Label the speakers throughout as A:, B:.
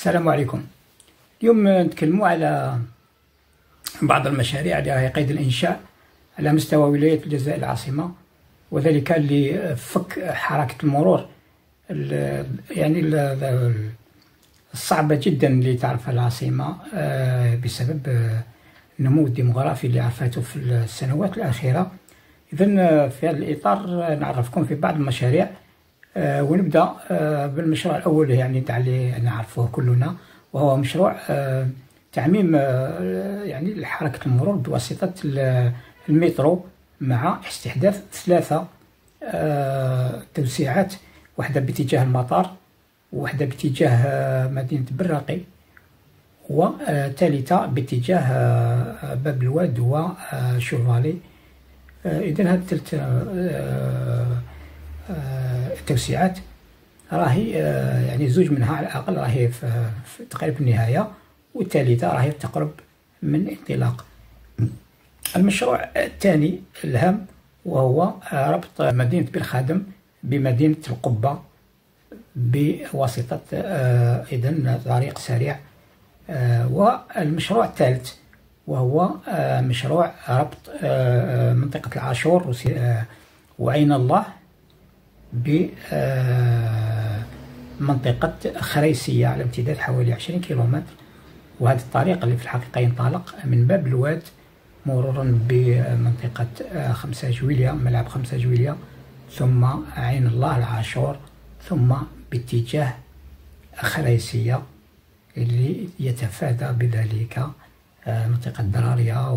A: السلام عليكم. اليوم نتكلموا على بعض المشاريع اللي راهي قيد الإنشاء على مستوى ولاية الجزائر العاصمة وذلك لفك حركة المرور ال- يعني ال- الصعبه جدا اللي تعرفها العاصمة آه، بسبب آه، النمو الديمغرافي اللي عرفته في السنوات الأخيرة. اذا في هذا الإطار آه، نعرفكم في بعض المشاريع آه، ونبدأ آه، بالمشروع الأول يعني تاع اللي نعرفه كلنا وهو مشروع آه، تعميم آه، يعني حركه المرور بواسطة ال- المترو مع استحداث ثلاثة آه، توسيعات واحدة باتجاه المطار وواحده باتجاه آه، مدينة براقي وثالثه باتجاه آه، باب الواد وشوفالي اذا هذه الثلاث آه، آه، التوسيعات راهي آه، يعني زوج منها على الأقل راهي في تقريب النهاية والثالثة راهي تقرب من انطلاق. المشروع الثاني الهام وهو آه، ربط مدينة بالخادم بمدينة القبة بواسطة آه، إذا طريق سريع. والمشروع الثالث وهو مشروع ربط منطقة العاشور وعين الله بمنطقة خريسية على امتداد حوالي 20 كيلومتر. وهذا الطريق اللي في الحقيقة ينطلق من باب الواد مرورا بمنطقة آه، خمسة جويلية ملعب خمسة جويلية ثم عين الله العاشور ثم باتجاه خريسية اللي يتفادى بذلك آه، منطقة درارية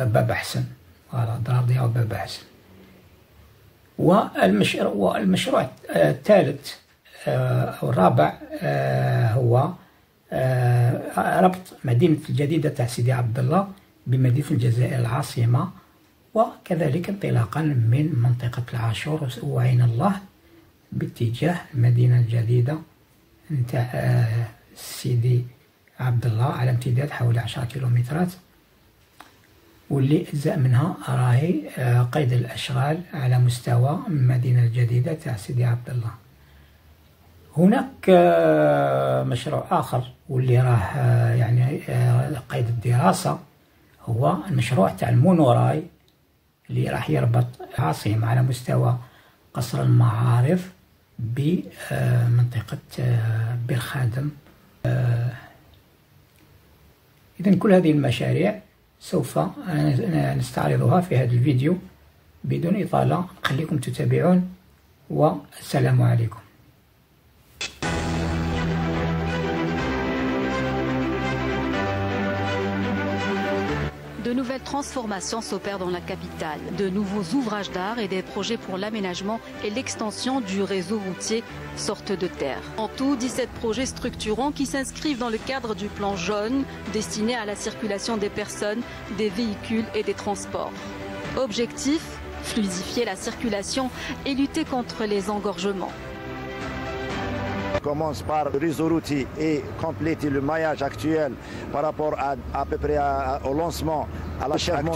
A: وباب حسن فوالا درارية وباب حسن والمشروع والمشروع الثالث آه، أو الرابع آه، هو آه، ربط مدينة الجديدة تاع سيدي عبد الله بمدينة الجزائر العاصمة وكذلك انطلاقا من منطقة العاشور وعين الله باتجاه المدينة الجديدة نتاع سيدي عبد الله على امتداد حوالي 10 كيلومترات. واللي أجزاء منها راهي آه، قيد الأشغال على مستوى المدينة الجديدة تاع سيدي عبد الله. هناك آه، مشروع آخر واللي راه آه، يعني قيد الدراسة هو المشروع تاع المونوراي اللي راح يربط العاصمة على مستوى قصر المعارف بمنطقة بالخادم إذا كل هذه المشاريع سوف نستعرضها في هذا الفيديو بدون إطالة. نخليكم تتابعون والسلام عليكم.
B: De nouvelles transformations s'opèrent dans la capitale. De nouveaux ouvrages d'art et des projets pour l'aménagement et l'extension du réseau routier sortent de terre. En tout, 17 projets structurants qui s'inscrivent dans le cadre du plan jaune destiné à la circulation des personnes, des véhicules et des transports. Objectif fluidifier la circulation et lutter contre les engorgements.
C: On commence par le réseau routier et compléter le maillage actuel par rapport à, à peu près à- au lancement, à l'achèvement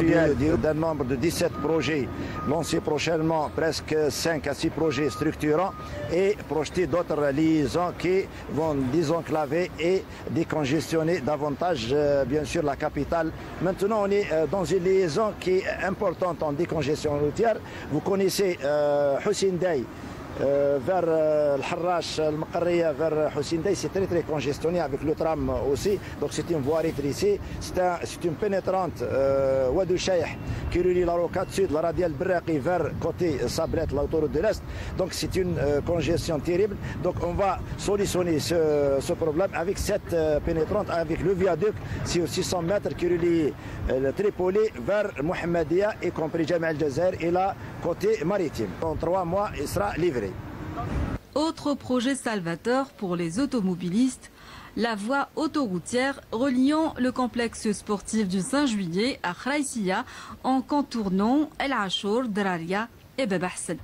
C: d'un nombre de 17 projets lancés prochainement, presque 5 à 6 projets structurants et projeter d'autres liaisons qui vont désenclaver et décongestionner davantage, euh, bien sûr, la capitale. Maintenant, on est euh, dans une liaison qui est importante en décongestion routière. Vous connaissez euh, Hussein Day, vers euh, le Harrach, le Makarriya, vers Hussein c'est très très congestionné avec le tram aussi. Donc c'est une voie rétrécie. C'est un- c'est une pénétrante euh, qui relie la rocade sud, la radiale Braqi vers côté Sabrette, l'autoroute de l'Est. Donc c'est une euh, congestion terrible. Donc on va solutionner ce, problème avec cette euh, pénétrante, avec le viaduc sur 600 mètres qui relie euh, le Tripoli vers Mohamedia, y compris Jamal Jazer et là côté maritime. Dans trois mois, il sera livré.
B: Autre projet salvateur pour les automobilistes, la voie autoroutière reliant le complexe sportif du Saint-Juillet à Khaïsia en contournant El Achour, Draria.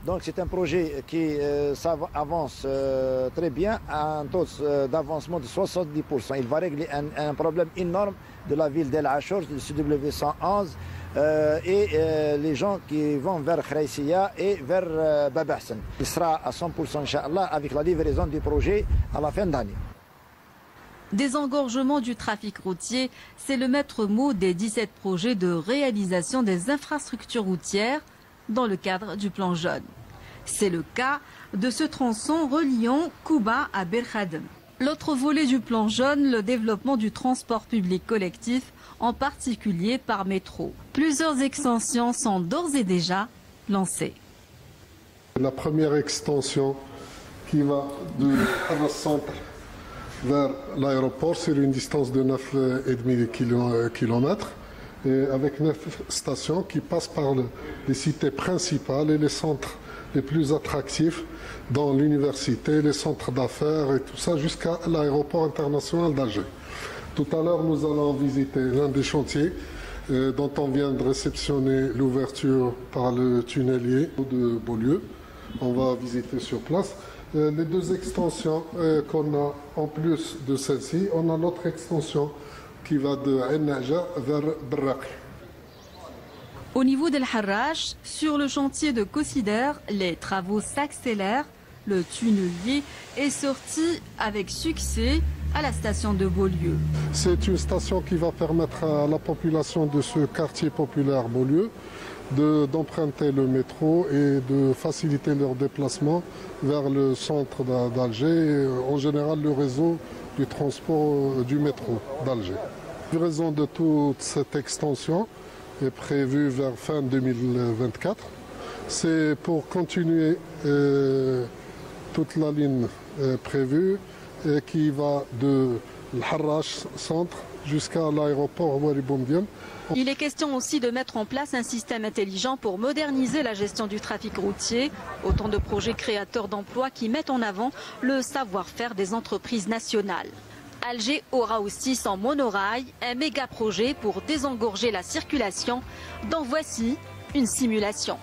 C: Donc c'est un projet qui euh, avance euh, très bien à un taux euh, d'avancement de 70%. Il va régler un, un problème énorme de la ville d'El Achour, du CW 111, euh, et les gens qui vont vers Khaïsia et vers Bab Hassan. Il sera à 100% Inch'Allah avec la livraison du projet à la fin d'année.
B: Désengorgement du trafic routier, c'est le maître mot des 17 projets de réalisation des infrastructures routières dans le cadre du plan jaune. C'est le cas de ce tronçon reliant Kouba à Berkhadem. L'autre volet du plan jaune, le développement du transport public collectif, en particulier par métro. Plusieurs extensions sont d'ores et déjà lancées.
D: La première extension qui va de centre vers l'aéroport sur une distance de 9,5 km et avec neuf stations qui passent par les cités principales et les centres les plus attractifs dans l'université, les centres d'affaires et tout ça jusqu'à l'aéroport international d'Alger. Tout à l'heure, nous allons visiter l'un des chantiers euh, dont on vient de réceptionner l'ouverture par le tunnelier de Beaulieu. On va visiter sur place. Euh, les deux extensions euh, qu'on a en plus de celle-ci, on a l'autre extension qui va de Ennaja vers Brak.
B: Au niveau d'El Harrach, sur le chantier de Cossider, les travaux s'accélèrent. Le tunnelier est sorti avec succès à la station de Beaulieu.
D: C'est une station qui va permettre à la population de ce quartier populaire Beaulieu d'emprunter le métro et de faciliter leur déplacement vers le centre d'Alger, en général le réseau du transport du métro d'Alger. La raison de toute cette extension est prévue vers fin 2024. C'est pour continuer euh, toute la ligne euh, prévue et qui va de l'Harrach centre jusqu'à l'aéroport.
B: Il est question aussi de mettre en place un système intelligent pour moderniser la gestion du trafic routier. Autant de projets créateurs d'emplois qui mettent en avant le savoir-faire des entreprises nationales. Alger aura aussi son monorail, un méga projet pour désengorger la circulation. Dont voici une simulation.